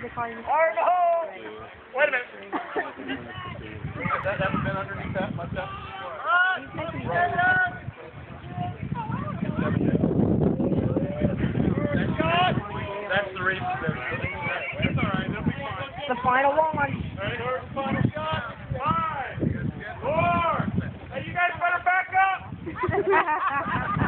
do they? Arm hole! Wait a minute. that hasn't been underneath that much. The final one. Ready? Final shot. Five, four. Hey, you guys better back up.